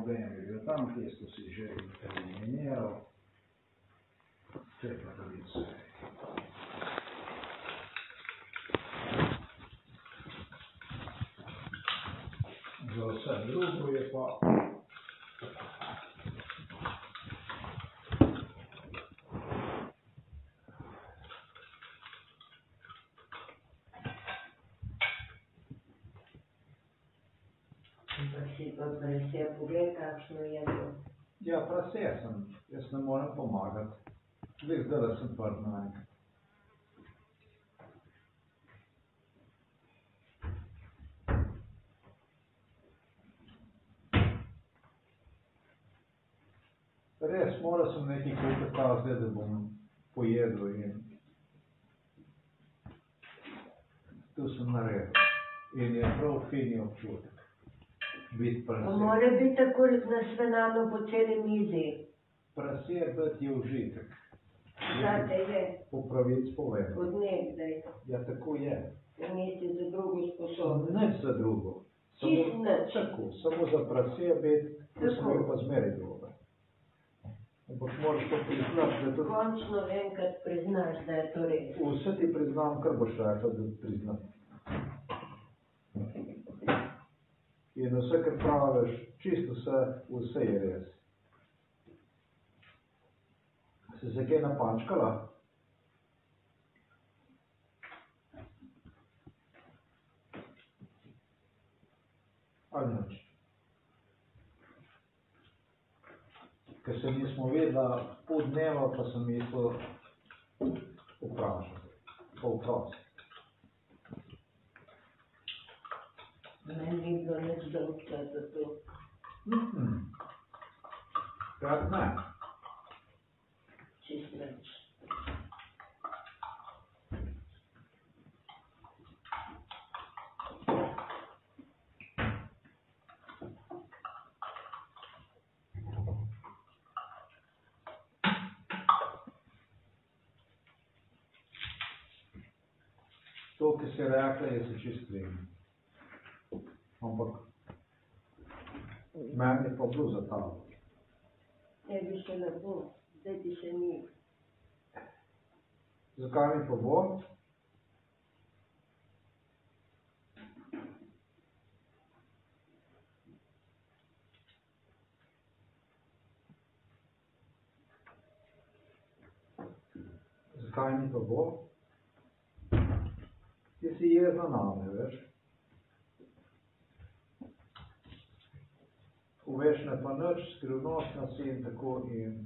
problem je bil tam, tisto si že eliminiral. Čekaj, da vidim se. Za vse drugo je pa Pa si pa prese, poglej, kakšno je to. Ja, prase sem, jaz ne morem pomagati. Zdaj, zdaj sem prvi naenkrat. Res, moral sem nekaj kupiti ta zdaj, da bom pojedel in to sem naredil. In je prav fini občutek. Biti prase. mora biti tako nasvenano po celi mizi. Prase biti je užitek. Zate je, Po pravici povedal. od nekdaj. Ja, tako je. Nisi za drugo sposoben. Nič za drugo. Čisto nič. Tako, samo za prase biti, da pa zmeraj dober. Ampak moraš to priznati, da to Končno enkrat priznaš, da je to res. vse ti priznam, kar boš rekel, da priznam. In vse, kar praviš, čisto vse, vse je res. Si se kaj napančkala? Ali nič? Ker se nismo vedela pol dneva, pa sem mislil vprašati. Pa vprašati. Mending the next dog at the door. Mm-hmm. That's nice. She's French. Только сиракое сочувствие. Ampak meni je pa bilo za tabo. Tebi še ne bo, zdaj ti še ni. Zakaj mi pa bo? Zakaj mi pa bo? Ti si jezna name, veš. Poveš me pa nič, skrivnostna si in tako in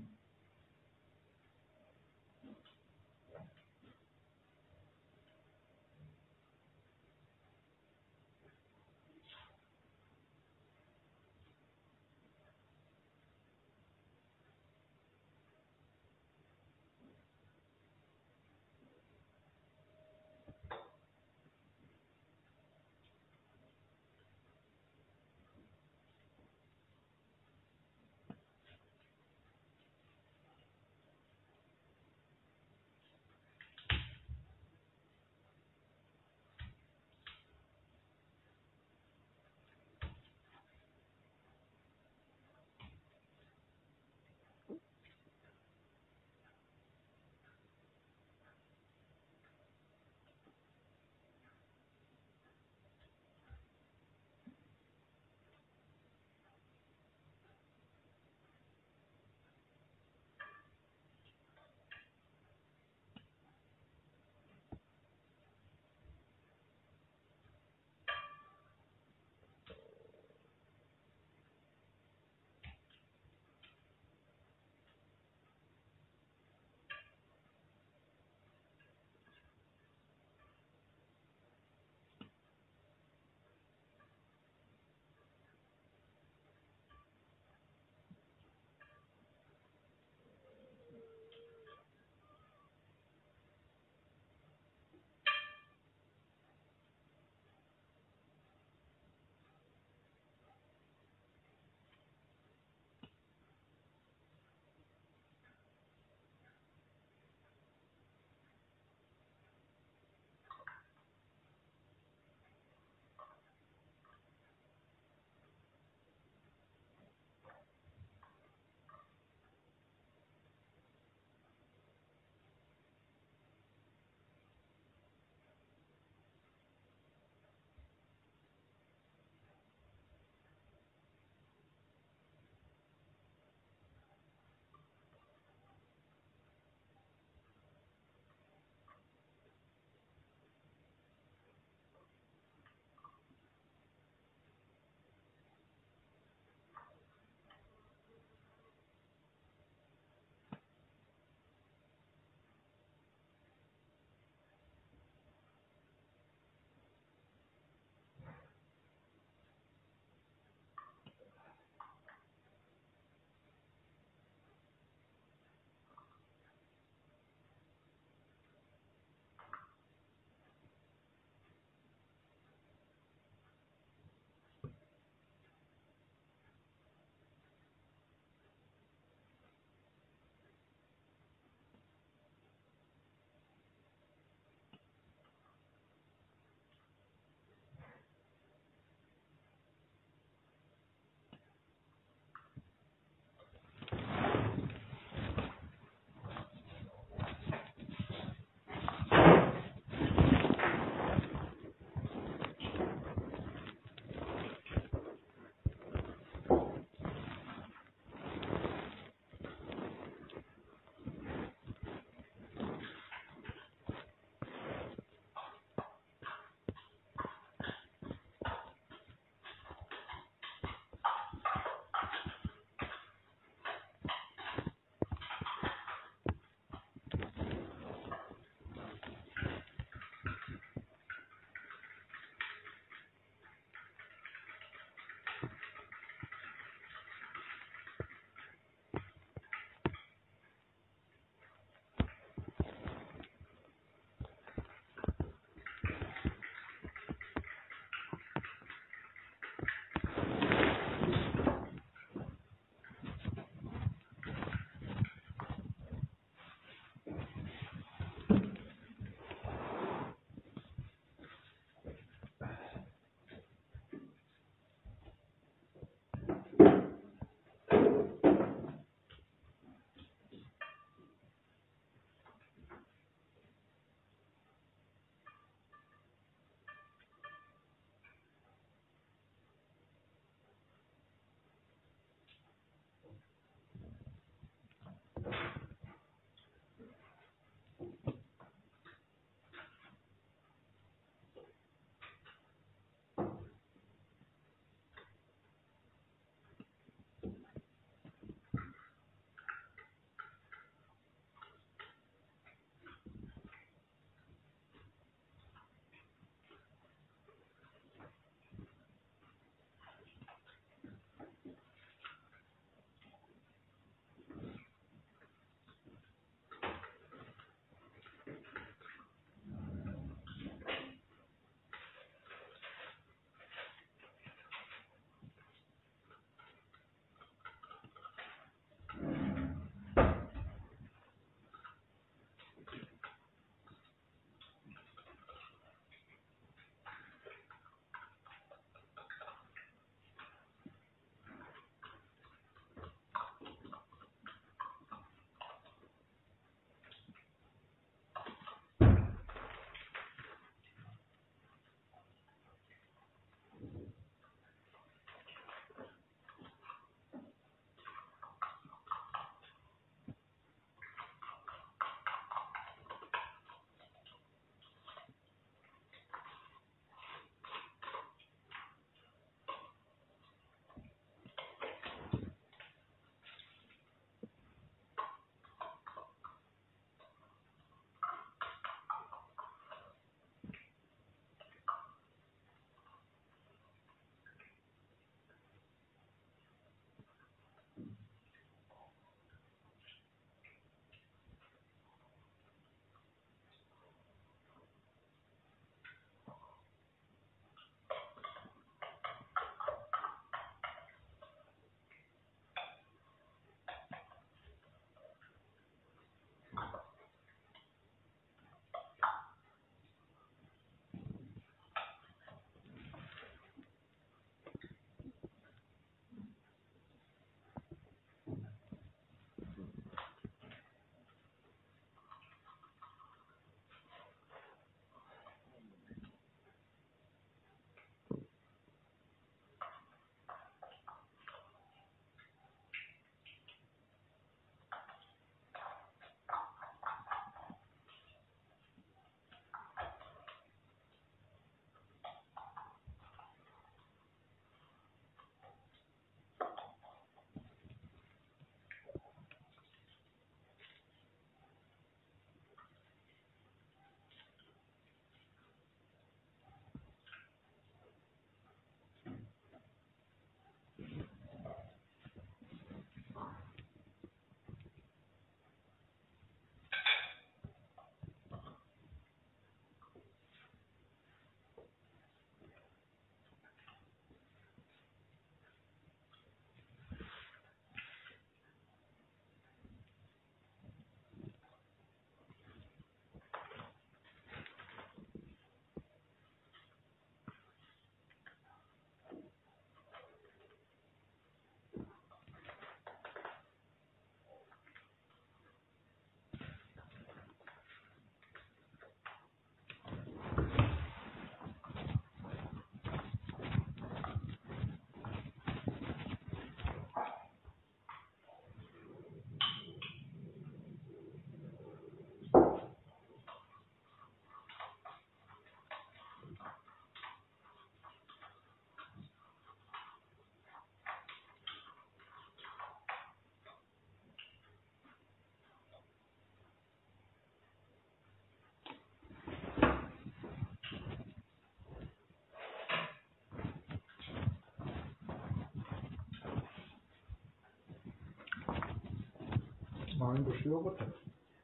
Mami boš jogurta?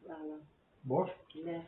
Hvala. Boš? Ne.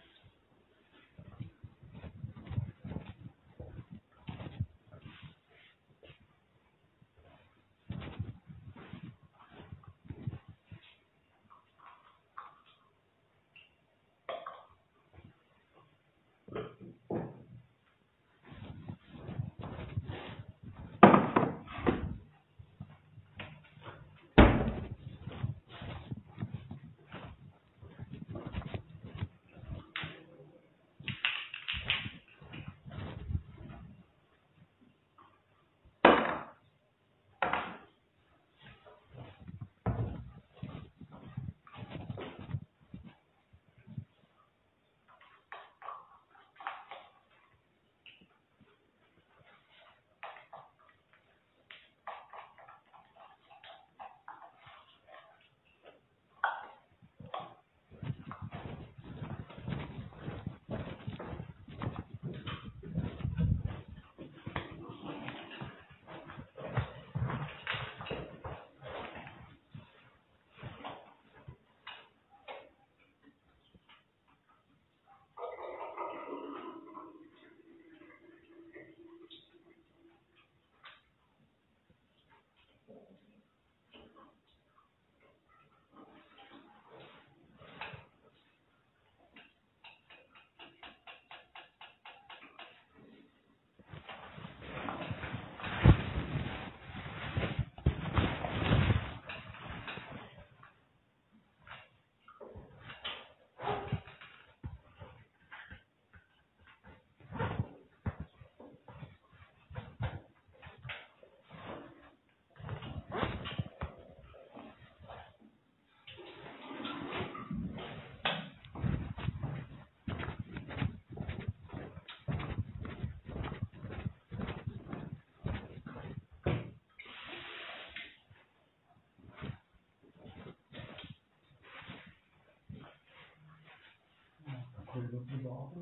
Kako je bilo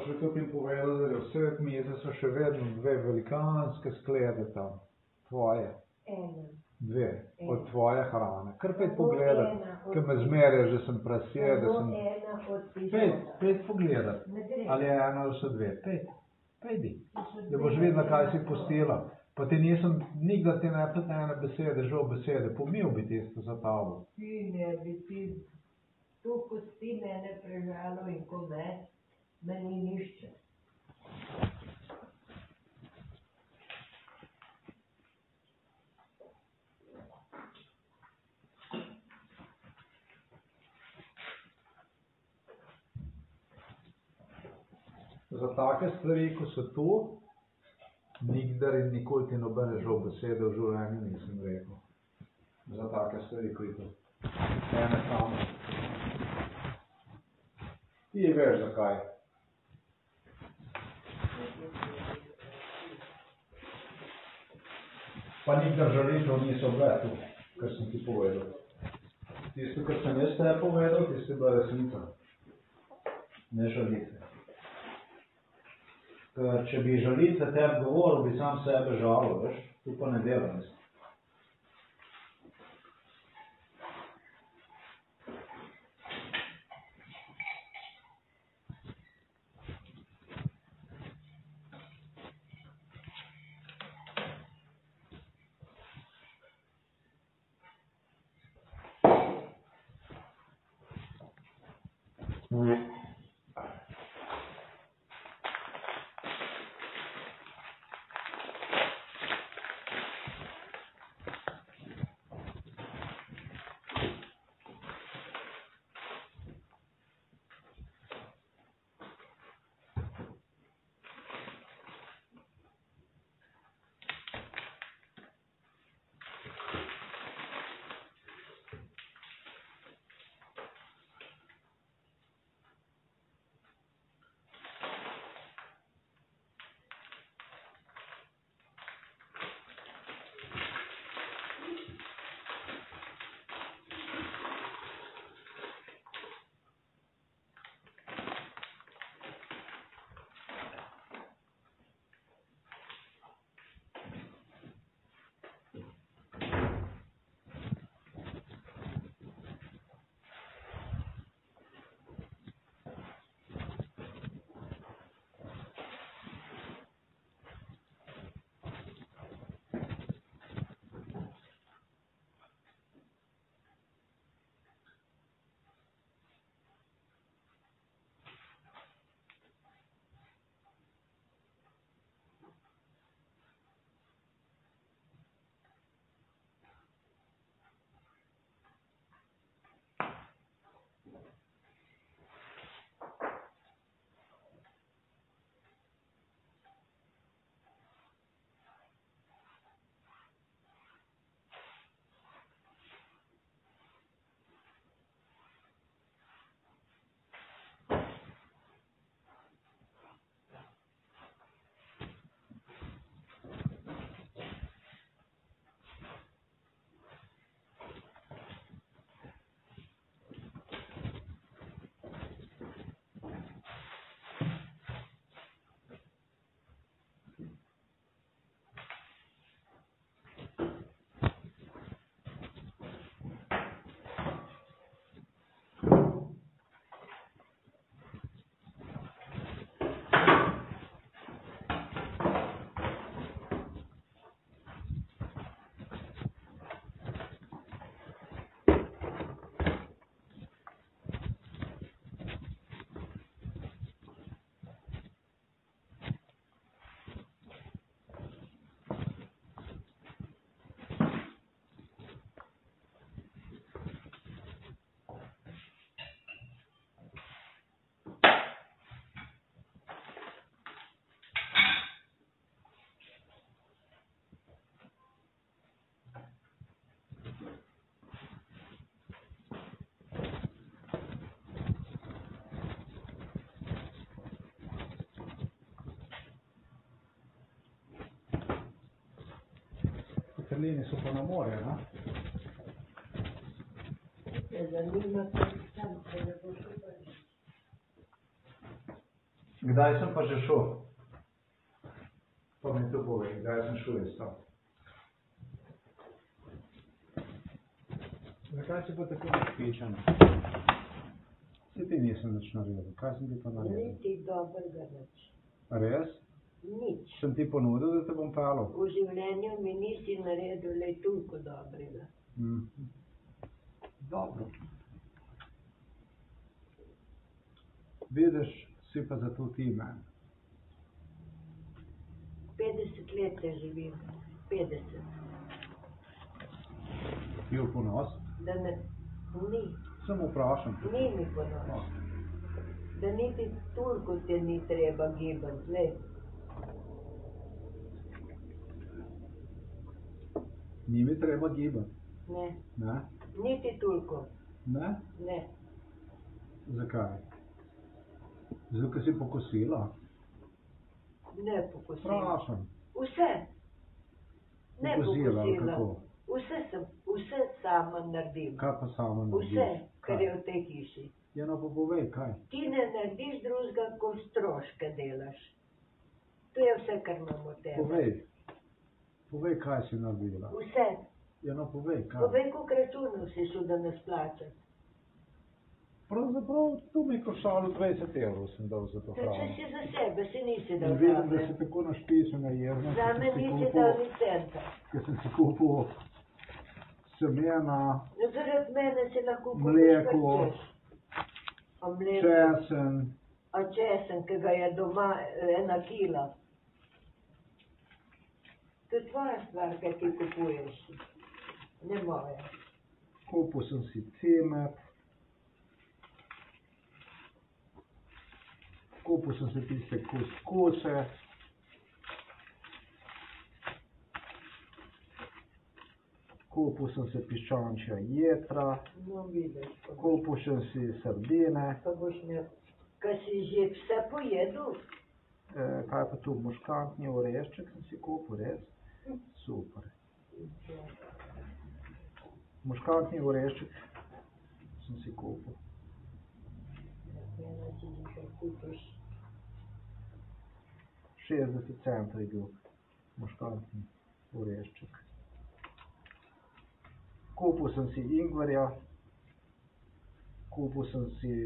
že tudi jim povedal, da je vsred mize so še vedno dve velikanske sklede tam, tvoje, Ena. dve, od Ena. tvoje hrane. Kar pet od ker me zmerja, že sem prasje, da sem... ena od Pet, pet gre. ali je ena ali so dve, pet, pejdi, To da boš videla, kaj si ena. pustila. Pa ti nisem, nikdar ti ne pet ene besede, žal besede, pomil bi tisto za tabo. Ti ne bi ti, to kot ti mene prežalo in ko me, me ni nišče. Za take stvari, ko so tu, nikdar in nikoli ti nobene žal besede v življenju nisem rekel. Za take stvari, ko je to. Ene same. Ti veš zakaj. Pa nikdar žalitev niso bile tu, kar sem ti povedal. Tisto, kar sem jaz tebi povedal, tisto je bila resnica. Ne žalitve. Ker če bi žalitve tebi govoril, bi sam sebe žalil, veš, tu pa ne delam Petrlini so pa na morju, ne? Se se. Kdaj sem pa že šel? Pa mi to povej, kdaj sem šel jaz tam. Zakaj si pa tako napičen? Vse ti nisem nič naredil. Kaj sem ti pa naredil? Niti dobrega nič. Res? Nič. Sem ti ponudil, da te bom pelal? V življenju mi nisi naredil le toliko dobrega. Mhm. Dobro. Vidiš, si pa zato ti meni. 50 let te živim. 50. Bil ponos? Da ne, ni, Samo vprašam. ni mi ponos. No. Da niti toliko te ni treba gibati, le. Ni mi treba gibati. Ne, Ne? niti toliko. Ne? Ne, Zakaj? Zato, ker si pokosila? ne pokosila. Vprašam. Vse. Ne Pokosila, pokosila. Vse sem, vse sama naredim. Kaj pa sama narediš? Vse, kar Kaj? je v tej hiši. Ja, no pa povej, kaj? Ti ne narediš drugega, kot stroške delaš. To je vse, kar imamo od tebe. Povej. Povej, kaj si naredila. Vse. Ja, no povej, kaj? Povej, koliko računov si šel, da nas plačaš. Pravzaprav tu mi košalo 20 evrov sem dal za to To če hrano. si za sebe, si nisi dal In vidim, da si tako našpisana jezna, Zame ker sem si nisi kupil, dal ni centa. ker sem si kupil semena, Zaradi mene si lahko kupiš, Mleko. česen, a česen, ki ga je doma ena kila. To je tvoja stvar, kaj ti kupuješ. Ne moja. kupil sem si cimet, kupil sem si tiste kuskuse, kupil sem si piščančja jetra, No, kupil sem si sardine, Pa boš imel, kaj si že vse pojedel? eh, kaj pa tu, muškantni orešček sem si kupil, res? Super. Muškantni orešček sem si kupil. Si nekaj kupiš. 60 centov je bil muškantni orešček. Kupil sem si ingverja, kupil sem si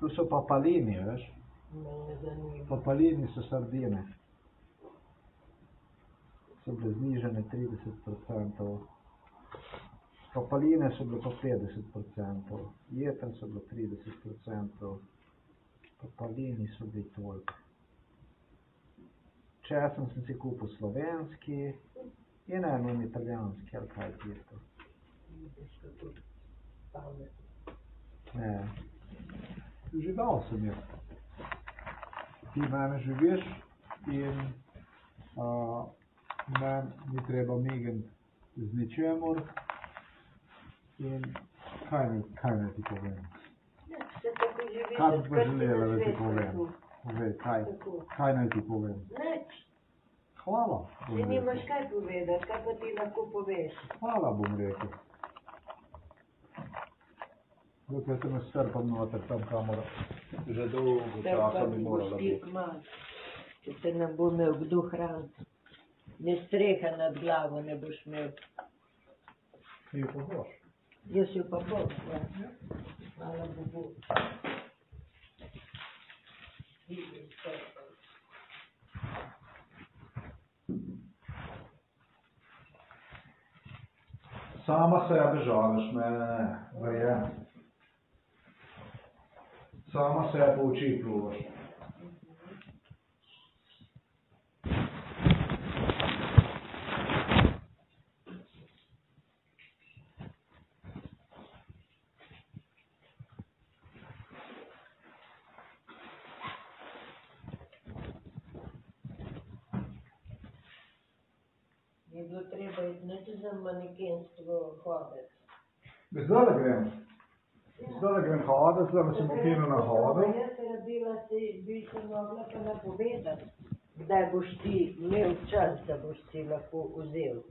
Tu so papalini, veš? Me ne zanima. Papalini so sardine. So bile znižene 30%. Papaline so bile pa 50%. Jeter so bile 30%. Papalini so bili toliko. Česen sem si kupil slovenski in eno italijanski, ali kaj tisto. Ne. Žival sem jaz. Ti mene živiš in uh, meni ni treba migati z ničemur. In kaj naj, kaj naj ti povem? Kaj bi pa želela, da ti povem? Povej, kaj, kaj naj ti povem? Nič, Hvala, ti nimaš kaj povedati, kaj pa ti lahko poveš. Hvala, bom rekel. Какая-то мы стерпана, так там камера. Вже довго часу не можна бути. Чи ти не бумив дух ран? Не стриха над главу не бушмив. Ти погош. Я ще попав, так. Мала бубу. Сама себе жалиш мене, бо я sama se pouči i pruvaš. Bi bilo treba iz nečesa manjkenstvo hoditi. Bi znala gremo. Zdaj da grem hoditi, zdaj sem okinu na hodu. Jaz rabila si, bi se mogla pa napovedati, kdaj boš ti imel čas, da boš si lahko vzel.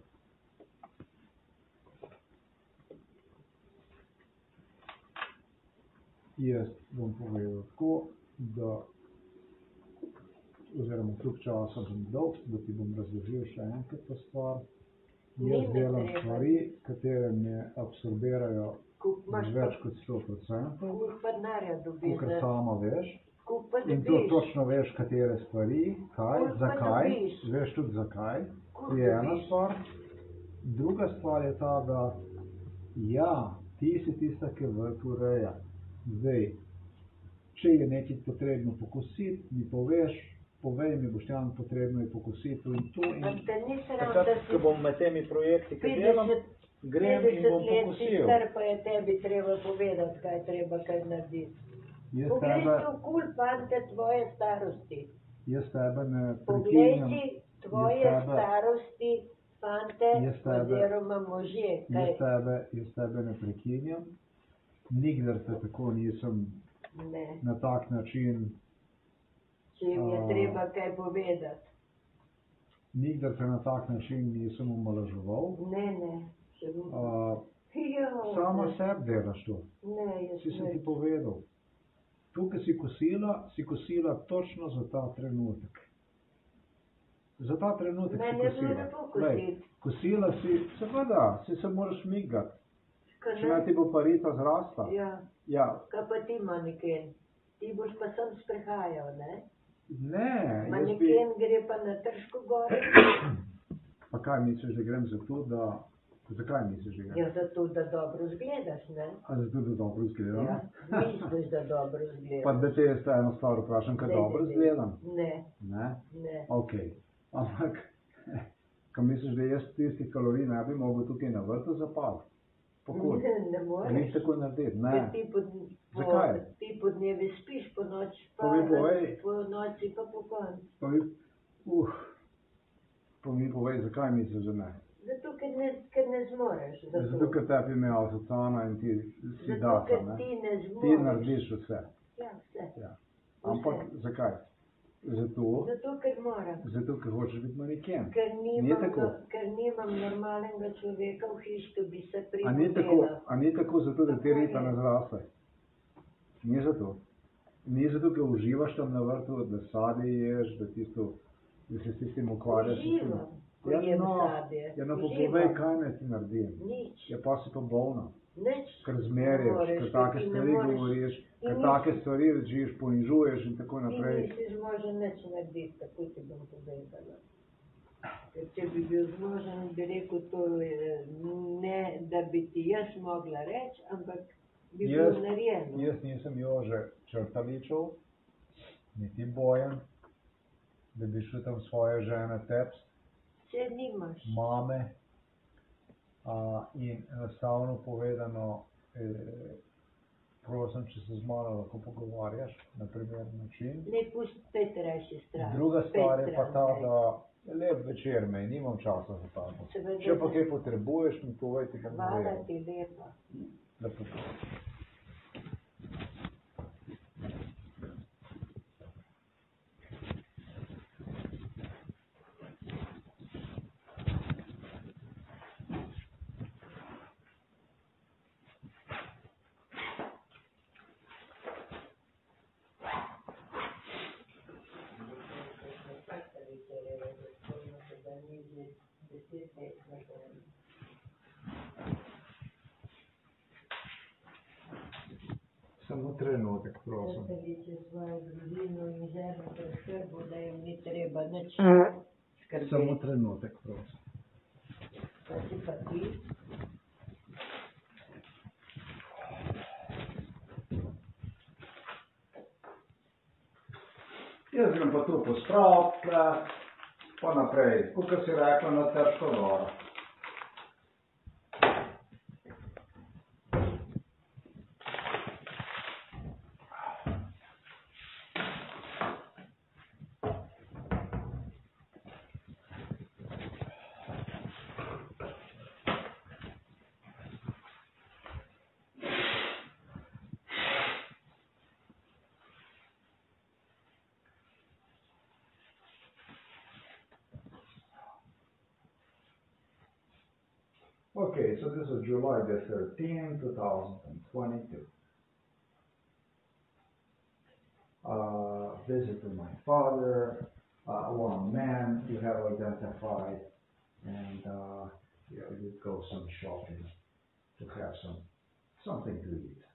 Jaz bom povedal tako, da oziroma koliko časa bom dal, da ti bom razložil še enkrat to stvar. Jaz delam stvari, katere me absorbirajo Kup imaš več kot sto procentov, kup pa denarja dobiš, ne? sama veš. In to dobiš. točno veš, katere stvari, kaj, Koliko zakaj, dobiš? veš tudi zakaj. Koliko je ena dobiš? stvar. Druga stvar je ta, da ja, ti si tista, ki vrt ureja. Zdaj, če je nekaj potrebno pokositi, mi poveš, povej mi, Boštjan, potrebno je pokositi to in to. Pa In te ni sram, da ko si bom med temi projekti, ki delam, 50, grem in 50 bom let si pokosil. star, pa je tebi treba povedati, kaj treba kaj narediti. jaz Poglej tebe, si v kul fante tvoje starosti. jaz tebe ne Poglej prekinjam, si tvoje Jaz tebe- starosti, fante Jaz tebe- oziroma možje. Kaj, jaz tebe, jaz tebe ne prekinjam. Nikdar te tako nisem ne, na tak način če jim je A. treba kaj povedati. Nikdar te na tak način nisem omalaževal. Ne, ne. Jo, sama ne, sebi delaš to. ne, Si ne. ti povedal. Tukaj si kosila, si kosila točno za ta trenutek. Za ta trenutek Meni si kosila. kositi. kosila si, seveda, si se moraš migati. Če ne ti bo parita zrasla. Ja, Ja, kaj pa ti maneken? Ti boš pa sem sprehajal, ne? ne, jaz bi, gre pa na Trško gor. pa kaj misliš, da grem zato, da, zakaj misliš, da grem? Ja, zato, da dobro zgledaš, ne? A zato, da dobro izgledam? Ja, misliš, da dobro Pa zgledaš. da te jaz eno stvar vprašam, kaj dobro daj. izgledam? Ne, Ne? ne. Ok. Ampak, ko misliš, da jaz tistih kalorij ne bi mogel tukaj na vrtu zapaliti? Pokud? Ne, ne moreš. tako narediti, Ker ne. ti po, po, Zakaj? ti po dnevi spiš, po noči pa, Pa mi povej. po noči pa po koncu. Pa mi, uh, pa mi povej, zakaj misliš, da ne? Zato, ker ne, ker ne zmoreš. Zato, Zato, ker tebi ime asocana in ti si zato data, ker ne? ti ne Ti zmoreš. narediš vse. Ja, vse. Ja. Ampak zakaj? Zato, Zato, ker moram. zato, ker hočeš biti maneken. Ker Ni nimam, tako. ker nimam normalnega človeka v hiši, ki bi se A ni tako, a ni tako zato, da ti Tako rita je. ne zraste? Ni zato. Ni zato, ker uživaš tam na vrtu, da sadje ješ, da tisto, da se s tistim ukvarjaš. Uživam, Ja, no. Ja, no, povej, kaj naj ti naredim. Nič, Ja, pa si pa bolna, nič. ker ne zmerjaš, moreš, ker take ti stvari govoriš, ker nisi- take stvari rečiš, ponižuješ in tako Ti naprej. nisi zmožen nič narediti, tako ti bom povedala. Ker če bi bil zmožen, bi rekel to, ne, da bi ti jaz mogla reči, ampak bi Jaz- bilo narejeno. Jaz nisem Jože Črtaličev, niti bojen, da bi šel tam svoje žene tepst. Če nimaš, mame. A, in enostavno povedano, eh, prosim, če se z mano lahko pogovarjaš na primeren način. ne pusti, pet rajši stran. Druga stvar je pa ta, da lep večer me, nimam časa za to. Seveda Če pa ne. kaj potrebuješ, mi povej, ti bom Hvala naredil. ti lepa. Lepo. Samo trenutek, prosim. Zateliče svojo družino in ženo preskrbo, da jim ni treba nič Samo skrbeti. trenutek, prosim. Jaz grem pa tu pospraviti, pa naprej, kot si rekla, na Trško goro. This is July the 13th, 2022. Uh, visit to my father, uh, one man you have identified, and uh, you, you go some shopping to have some something to eat.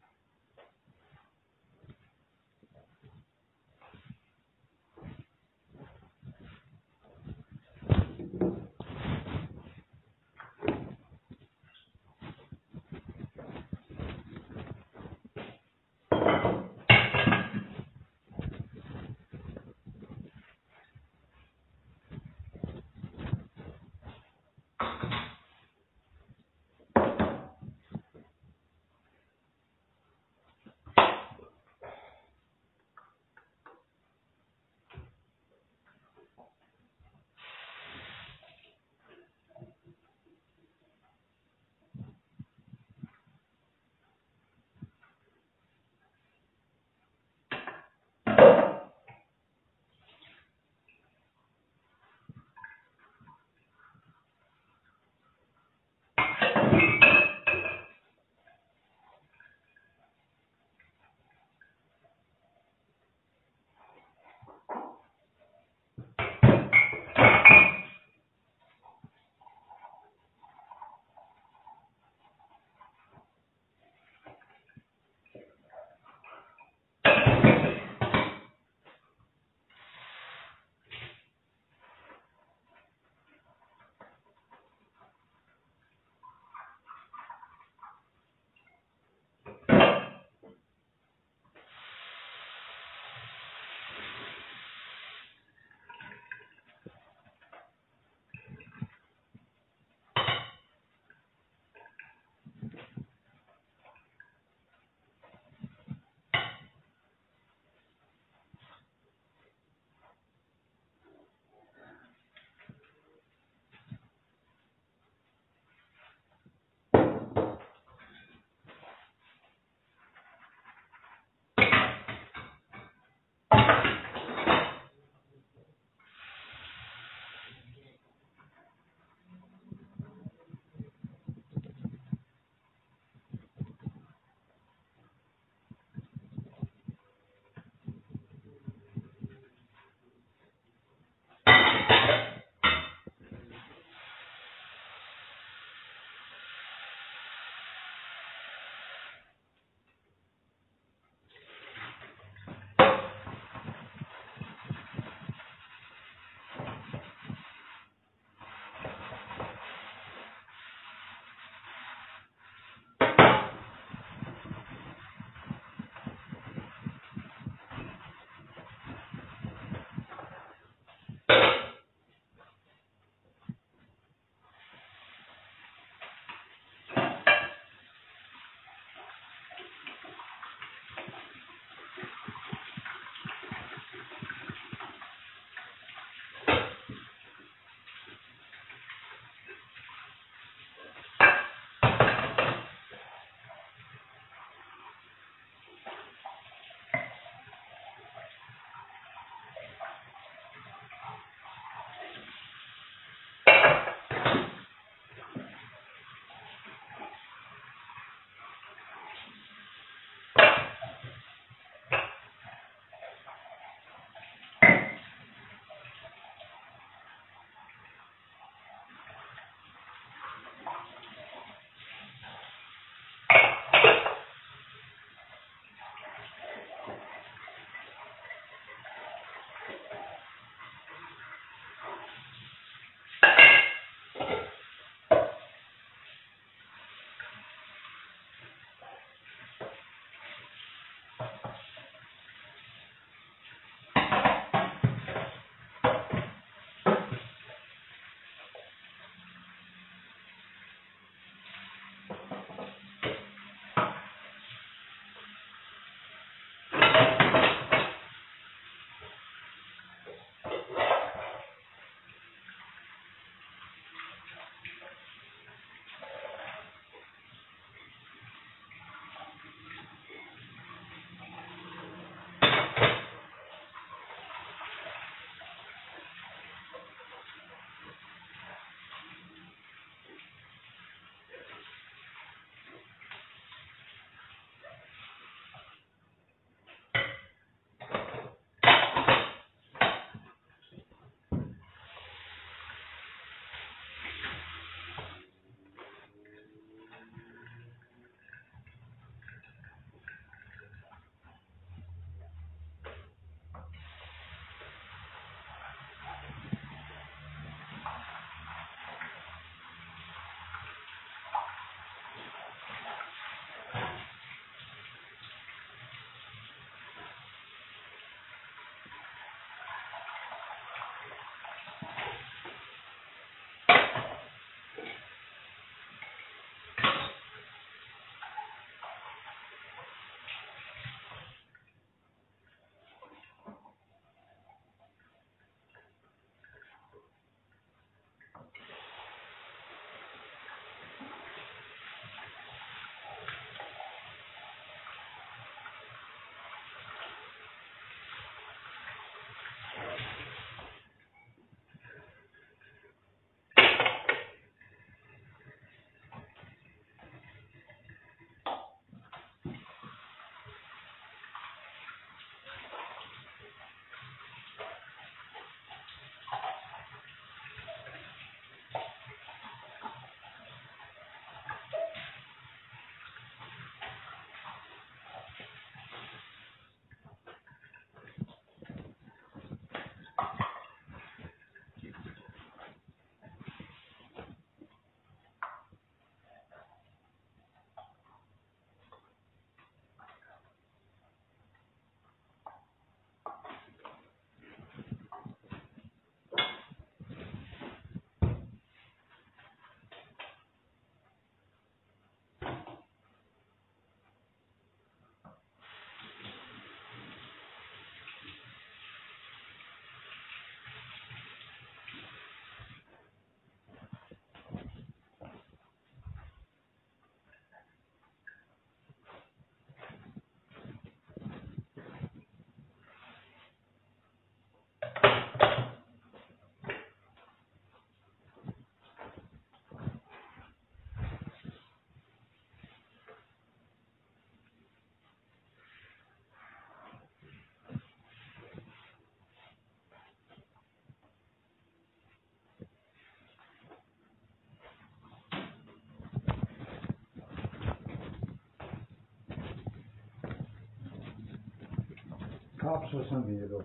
Kapšo sem videl.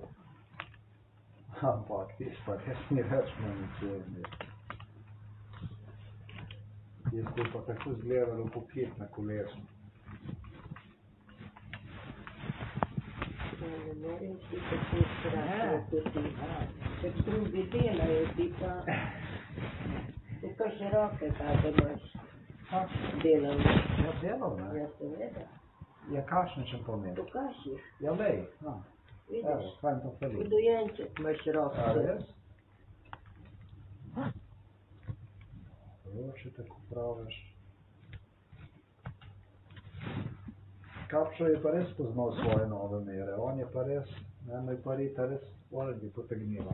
Ampak ti pa res ni več maničevni. Jaz te pa tako zgledalo popit na kolesu. Ne morem si tako strahno kot ti. Če drugi delajo, ti pa tako široke kade imaš. Delal. Ja, delal, ne? Ja, seveda. Ja Karstensen på mnie. Do Kasi. Ja wej, no. Widzisz? Ja, pan to wtedy. Budujęcie, myś rosy. Ruszy te kuprawiesz. Kapšo je pa res poznal svoje nove mere. On je pa res, ne, me je pa res, ordi potegnila.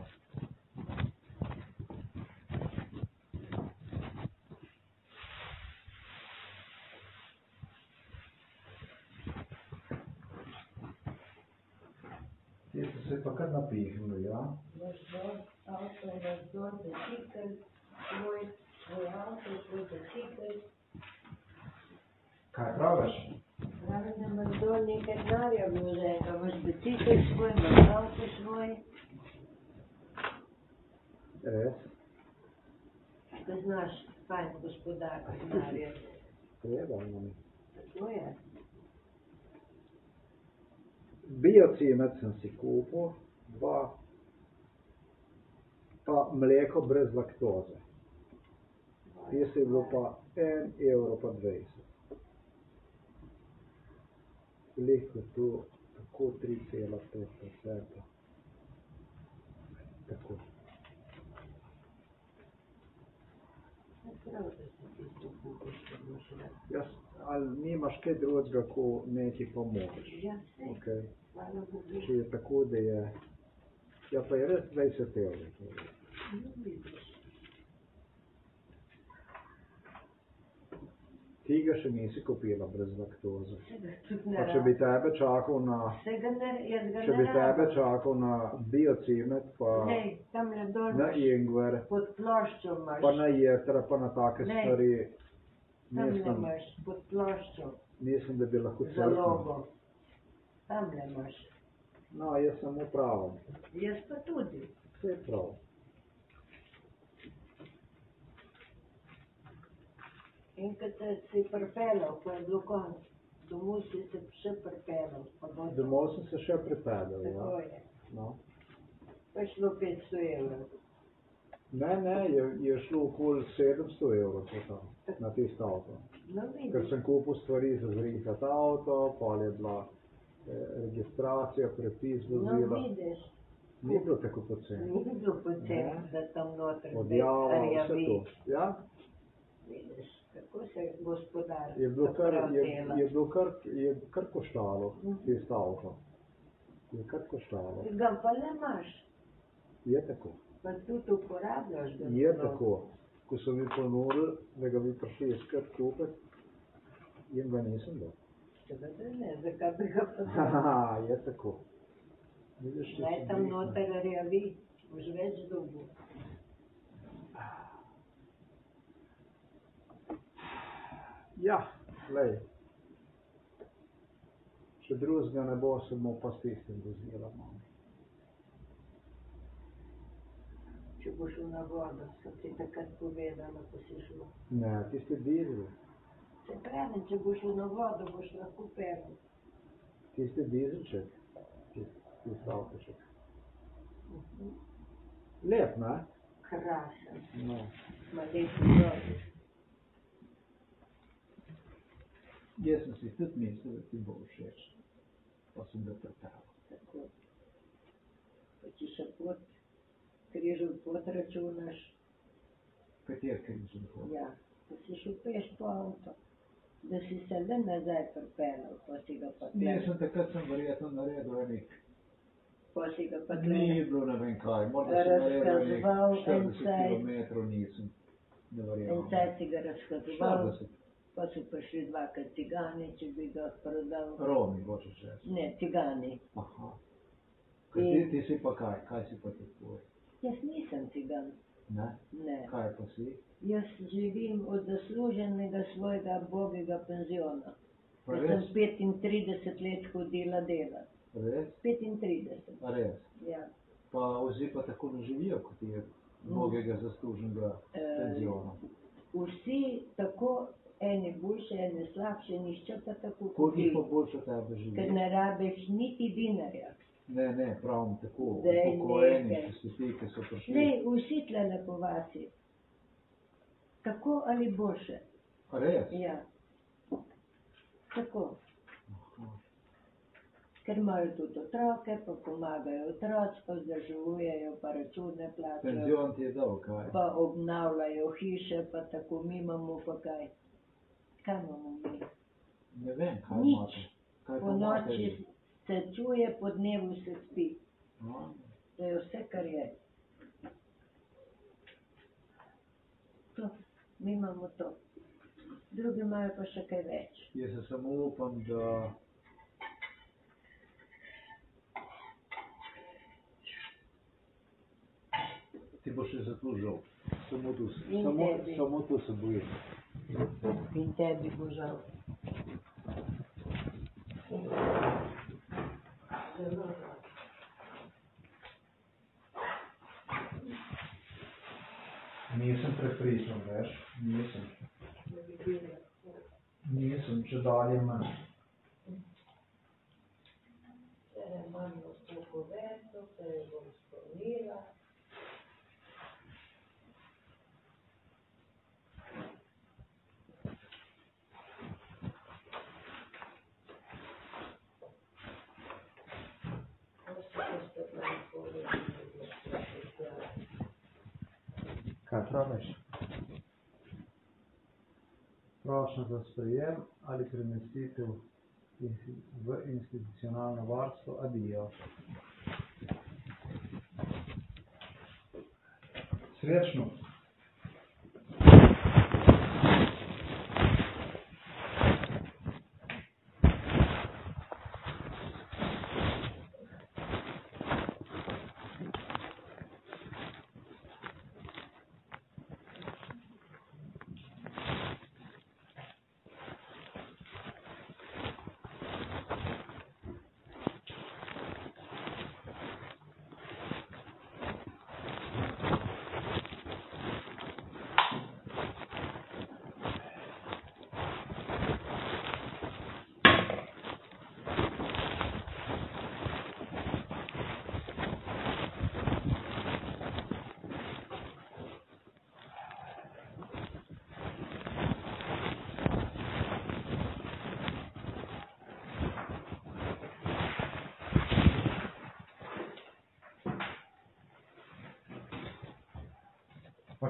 Imaš dol, bicikl, svoj, svoj avto, svoj bicikl. Kaj praviš? Pravi, da imaš dol nekaj denarja vloženega, imaš bicikl svoj, imaš avto svoj. Res? Da znaš fajn gospodar denarja. Treba, no. Tako je. Biocimet sem si kupil, dva, pa mleko brez laktoze. Tisto je bilo pa en evro pa dvajset. Veliko tu, tako 3,5 procenta. Tako. Jaz, ali nimaš kaj drugega, ko neki vse, Okay. Če je tako, da je, ja pa je res 20 evrov. No, vidiš. Ti ga še nisi kupila brez laktoze. Ne Pa če bi tebe čakal na, ne, če ne bi tebe čakal na biocimet, pa Lej, tam le dol na ingver, pod ploščo imaš. pa na jetra, pa na take Ne. stvari, Tam le nisem, imaš, pod ploščo, nisem, da bi lahko za crknil. logo. Tam le imaš. No, jaz sem upraven. Jaz pa tudi. Vse je prav. In ko te si pripeljal, ko je bilo konc, domov si se še pripeljal. Pa to. Domov sem se še pripeljal, Tako ja. je. No. Pa je šlo 500 evrov. Ne, ne, je, je šlo okoli 700 evrov to tam, na tisto avto. No, Ker vidiš. sem kupil stvari za zrihtati avto, pa je bila eh, registracija, prepis No, vozila. vidiš. Ni bilo tako poceni. Ni bilo poceni, Ne. da tam noter Odjava, vse to. Ja, Vidiš, kako se gospodar je bilo kar, je, je bilo kar, je kar koštalo, Mhm. tisto avto. Je kar koštalo. Ga pa le imaš, Je tako. pa tudi uporabljaš ga. Je zelo. tako. Ko so mi ponudili, da ga bi prišli iskat kupiti, jim ga nisem dal. Seveda ne, zakaj bi ga pa dal? Je tako. Vidiš, Naj tam noter rjavi, boš več dobil. Ja, lej. Če drugega ne bo, se bomo pa s tistim vozilom. Če boš šel na vodo, so ti takrat povedala, ko si šel. Ne, tiste dizeli, Se pravi, če boš šel na vodo, boš lahko pel. tiste dizelček, tiste, tiste avtoček. Lep, ne? Krasen, No. ma lepo vodo. Jaz sem si tudi mislil, da ti bo všeč. Pa sem ga pripravil. Tako. Pa če še pot, križov pot računaš, Kater križen hod? ja, pa si šel peš po avto, da si se le nazaj pripeljal, pa si ga pa tle, Nisem takrat sem verjetno naredil enik. pa si ga pa Ni tle. bilo ne vem kaj, morda sem naredil enik Razkazoval en 40 cajt. km nisem. Ne En verjamem. cajt si ga razkazoval, 40. pa so prišli dvakrat cigani, če bi ga prodal. Romi, hočeš reči. Ne, cigani. Aha. Kaj ti, ti si pa kaj? Kaj si pa ti tvoj? Jaz nisem cigan, Ne? ne. Kaj pa si? Jaz živim od zasluženega svojega bogega penziona. Jaz sem 35 let hodila delati. Res? 35. A res? Ja. Pa vsi pa tako ne živijo, kot je mnogega zasluženega Eh, penziona. Vsi tako, eni boljše, eni slabše, nišče pa tako kot Koliko jih ti. boljše od tebe Ker ne rabiš niti dinarja. Ne, ne, pravim tako, Daj upokojeni, nekaj. ki so ti, ki so prišli. Ne, vsi tle po vasi. Tako ali boljše. A res? Ja. Tako. Ker imajo tudi otroke, pa pomagajo otroci, pa vzdržujejo, pa račune plačajo, Penzion ti je dal, kaj? pa obnavljajo hiše, pa tako mi imamo pa kaj. Kaj imamo mi? Ne vem, kaj Nič. imate. Kaj Po pa imate noči vi? se čuje, po dnevu se spi. No, To je vse, kar je. To, mi imamo to. Drugi imajo pa še kaj več. Jaz se samo upam, da ti bo še zaslužil. Samo tu, se- In samo, tebi. samo tu se bojim. In tebi bo žal. Nisem prepričan, veš, nisem. Nisem, če dalje manj. Tere imamo toliko veto, tere bom spomnila. Kaj praviš? Prošnja za sprejem ali premestitev v institucionalno varstvo, adijo. Srečno.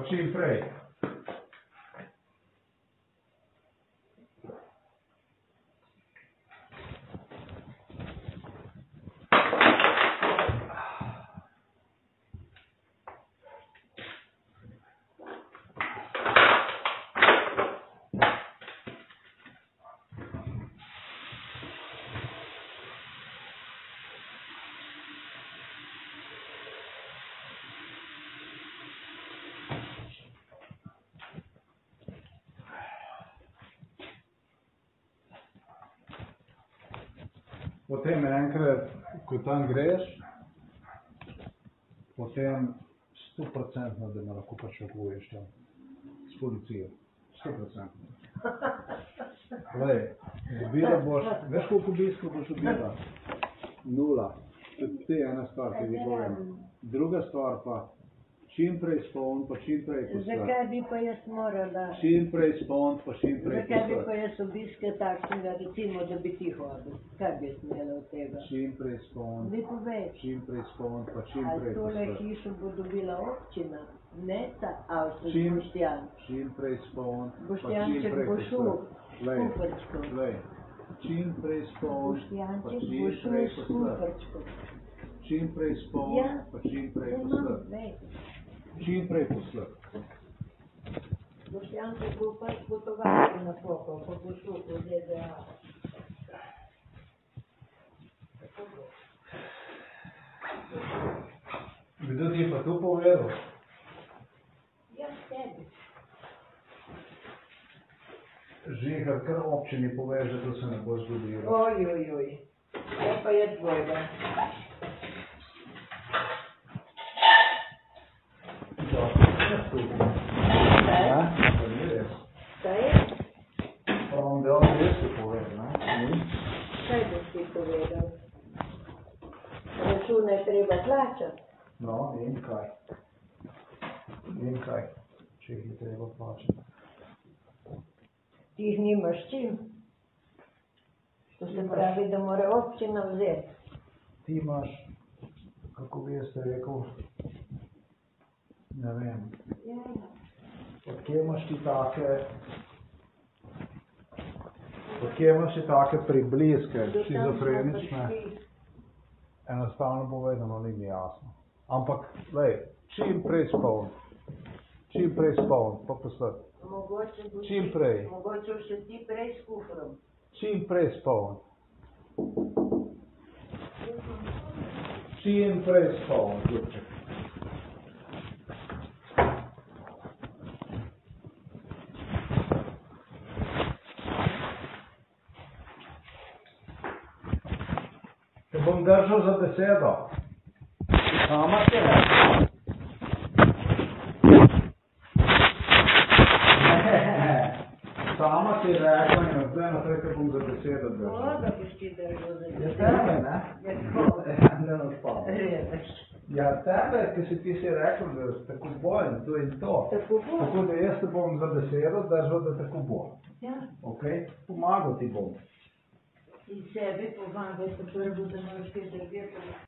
Pa čim prej. Potem enkrat, ko tam greš, potem stoprocentno, da me lahko pričakuješ tam s policijo. Stoprocentno. Glej, dobila boš, veš koliko obiskov boš dobila? Nula. To je ena stvar, ki ti povem. Druga stvar pa, čim prej spomn, pa čim prej poslati. Zakaj bi pa jaz morala? Čim prej spomn, pa čim prej Zakaj bi pa jaz obiske takšnega, recimo, da bi ti hodil? Kaj bi jaz imela od tega? Čim prej spomn, Mi povej, čim prej spomn, pa čim ali prej tole poslati. hišo bo dobila občina, ne ta Čim- Boštjan. Čim prej spomn, pa čim Boštjanček prej bo šel poslati. s Glej, kuprčkom. glej, čim prej pa Boštjanček čim bo prej s kuprčkom. Čim prej spomn, Ja, pa čim prej Saj imam, poslati. vej. Čim prej poslati. Boštjanček bo pač potoval na pokol, pa bo šel po ZDA. Kdo ti je pa to povedal? Ja, tebi. Žigar, kar občini poveš, da to se ne bo zgodilo. Oj, oj, oj. To pa je tvojega. Ja, to ni res. Kaj je? Pa vam del res je povedal, ne? Ni? Kaj boš ti povedal? Račune treba plačati. No, vem kaj. Vem kaj, če jih je treba plačati. Ti jih nimaš čim. To se pravi, da mora občina vzeti. Ti imaš, kako bi jaz rekel, ne vem, odkje imaš ti take, odkje imaš ti take približke, šizofrenične, enostavno povedano ni mi jasno. Ampak, lej, čim prej spoln, čim prej spoln, pa boš Čim prej. Mogoče boš še ti prej s kufrom. čim prej spoln. Čim prej spoln, ljubček. Te bom držal za besedo. Sama se. Ne, sama si rekla in od zdaj naprej te bom za besedo držal. Koga boš ti držal za Ja, tebe, ne? Ja, koga? Ja, ne odpad. Revež. Ja, tebe, ki si ti si rekel, da si tako bojen, to in to. Tako bo. Tako da jaz te bom za besedo držal, da tako bo. Ja. Ok? Pomagal ti bom. и себе помагайте първо да ме разбирате.